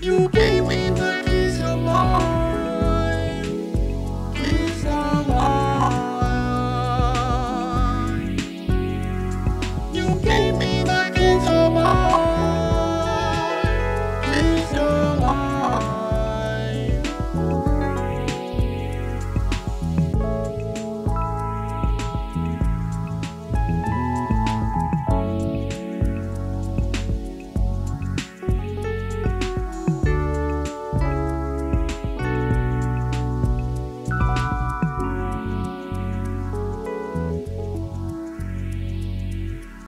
You can